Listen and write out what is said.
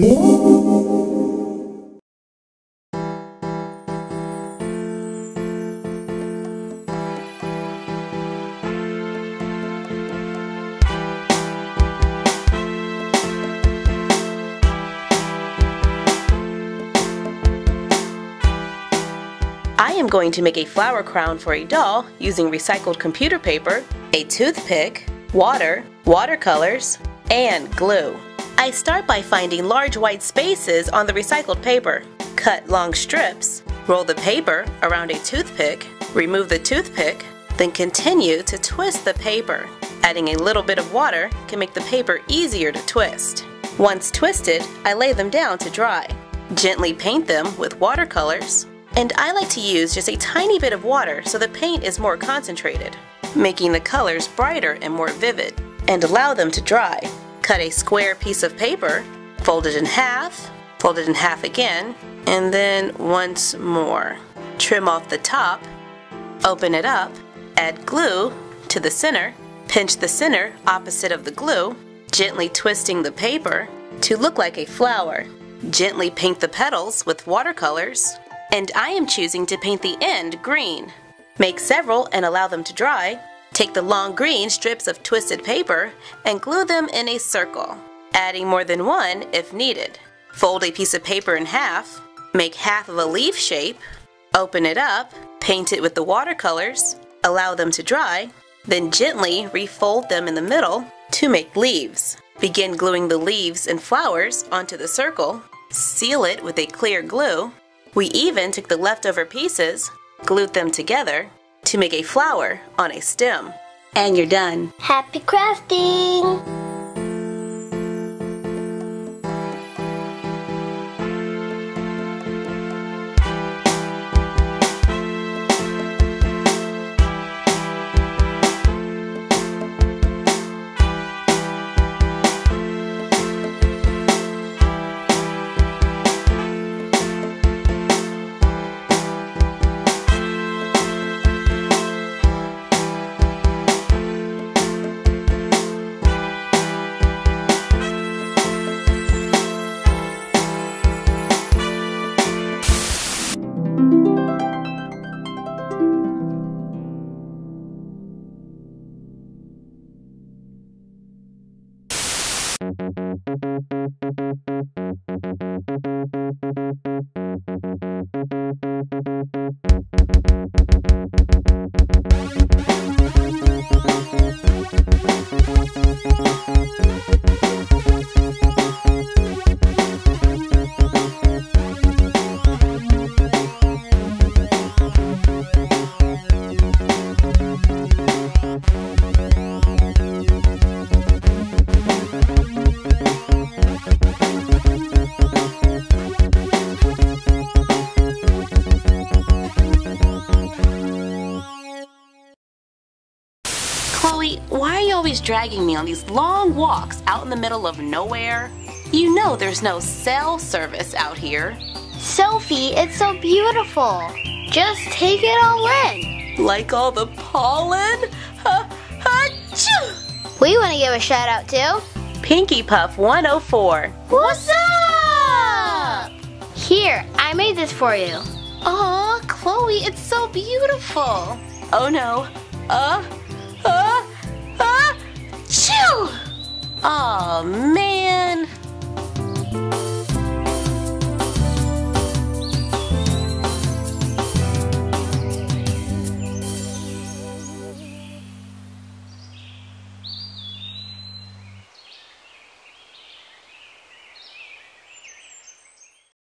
I am going to make a flower crown for a doll using recycled computer paper, a toothpick, water, watercolors, and glue. I start by finding large white spaces on the recycled paper. Cut long strips, roll the paper around a toothpick, remove the toothpick, then continue to twist the paper. Adding a little bit of water can make the paper easier to twist. Once twisted, I lay them down to dry. Gently paint them with watercolors, and I like to use just a tiny bit of water so the paint is more concentrated, making the colors brighter and more vivid, and allow them to dry. Cut a square piece of paper, fold it in half, fold it in half again, and then once more. Trim off the top, open it up, add glue to the center, pinch the center opposite of the glue, gently twisting the paper to look like a flower. Gently paint the petals with watercolors, and I am choosing to paint the end green. Make several and allow them to dry. Take the long green strips of twisted paper and glue them in a circle, adding more than one if needed. Fold a piece of paper in half, make half of a leaf shape, open it up, paint it with the watercolors, allow them to dry, then gently refold them in the middle to make leaves. Begin gluing the leaves and flowers onto the circle, seal it with a clear glue, we even took the leftover pieces, glued them together to make a flower on a stem. And you're done. Happy crafting! Thank you. Chloe, why are you always dragging me on these long walks out in the middle of nowhere? You know there's no cell service out here. Sophie, it's so beautiful. Just take it all in. Like all the pollen? Ha, ha, We want to give a shout out to Pinky Puff 104. What's up? Here, I made this for you. Aw, Chloe, it's so beautiful. Oh no. Uh, Oh man.